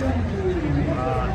아,